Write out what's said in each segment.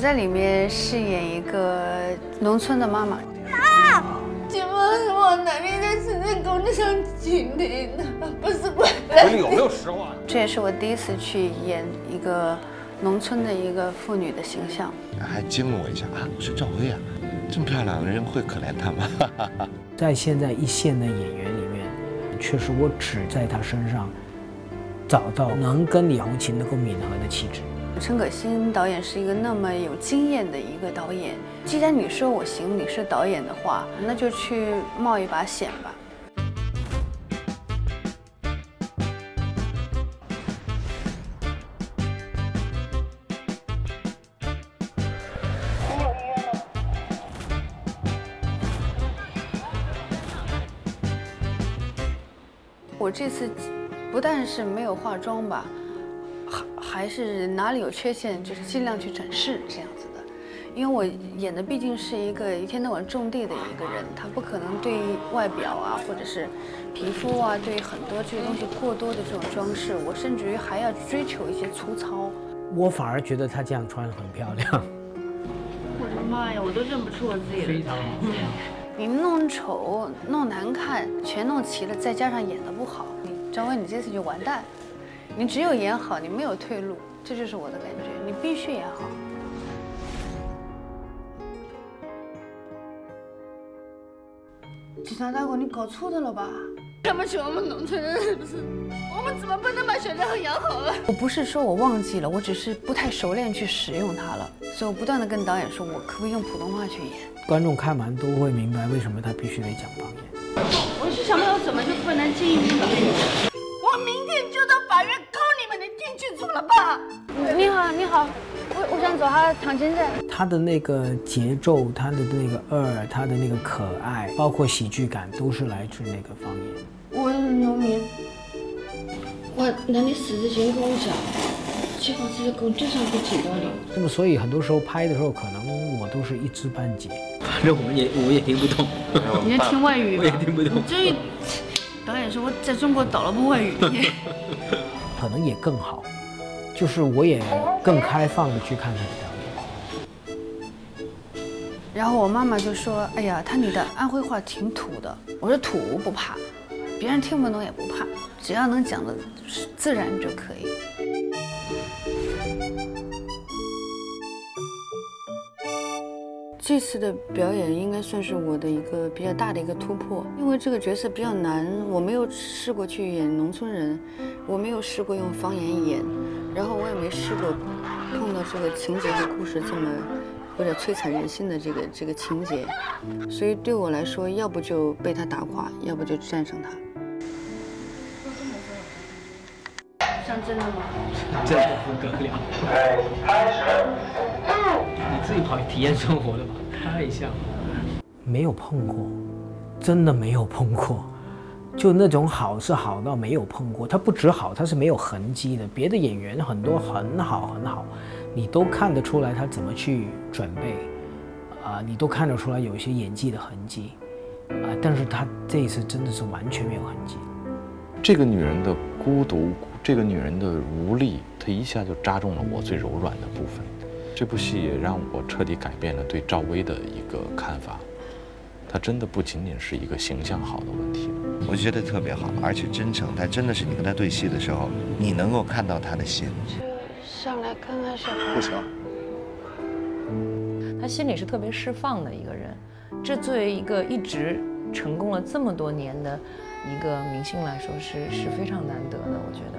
我在里面饰演一个农村的妈妈。请问我哪里的是在工地上请的呢？不是我。嘴里有没有实话？这也是我第一次去演一个农村的一个妇女的形象，还惊了我一下啊！我说赵薇啊，这么漂亮的人会可怜她吗？在现在一线的演员里面，确实我只在她身上找到能跟李红琴能够敏合的气质。陈可辛导演是一个那么有经验的一个导演，既然你说我行，你是导演的话，那就去冒一把险吧。我这次不但是没有化妆吧，还还是哪里有缺陷，就是尽量去展示这样子的。因为我演的毕竟是一个一天到晚种地的一个人，他不可能对外表啊，或者是皮肤啊，对很多这些东西过多的这种装饰，我甚至于还要追求一些粗糙。我反而觉得她这样穿很漂亮。我的妈呀，我都认不出我自己了。非常好。你弄丑、弄难看，全弄齐了，再加上演的不好，你张薇，你这次就完蛋。你只有演好，你没有退路，这就是我的感觉。你必须演好。警察大哥，你搞错的了吧？看不起我们农村人是不是？我们怎么不能把小两口养好了？我不是说我忘记了，我只是不太熟练去使用它了，所以我不断的跟导演说，我可不可以用普通话去演？观众看完都会明白为什么他必须得讲方言。我是小朋友，怎么就不能进一步我我想找下唐先生。他的那个节奏，他的那个二，他的那个可爱，包括喜剧感，都是来自那个方言。我是农民，我那你事情跟我讲，结果是在工地上被捡到的。那么，所以很多时候拍的时候，可能我都是一知半解。反正我们也我也听不懂，你在听外语我也听不懂。这导演说我在中国导了部外语，可能也更好，就是我也更开放的去看他的表演。然后我妈妈就说：“哎呀，他你的安徽话挺土的。”我说：“土不怕，别人听不懂也不怕，只要能讲的自然就可以。”这次的表演应该算是我的一个比较大的一个突破，因为这个角色比较难，我没有试过去演农村人，我没有试过用方言演，然后我也没试过碰到这个情节和故事这么有点摧残人心的这个这个情节，所以对我来说，要不就被他打垮，要不就战胜他。像真的吗？真的不得了！你自己跑去体验生活的吧，太像了。没有碰过，真的没有碰过。就那种好是好到没有碰过，它不止好，它是没有痕迹的。别的演员很多很好很好，你都看得出来他怎么去准备，啊，你都看得出来有一些演技的痕迹，啊，但是他这一次真的是完全没有痕迹。这个女人的孤独，这个女人的无力，她一下就扎中了我最柔软的部分。这部戏也让我彻底改变了对赵薇的一个看法。她真的不仅仅是一个形象好的问题了。我觉得特别好，而且真诚。他真的是你跟他对戏的时候，你能够看到他的心。上来看看小孩。不行。他心里是特别释放的一个人，这作为一个一直成功了这么多年的一个明星来说，是是非常难得的。我觉得。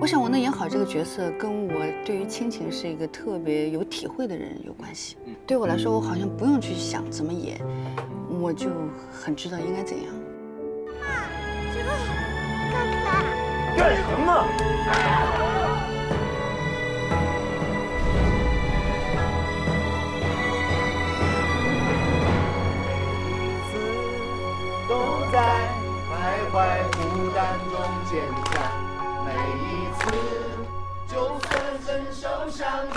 我想我能演好这个角色，跟我对于亲情是一个特别有体会的人有关系。对我来说，我好像不用去想怎么演，我就很知道应该怎样。这个干什么？都在徘徊孤单中坚强。每一次，就算分手伤。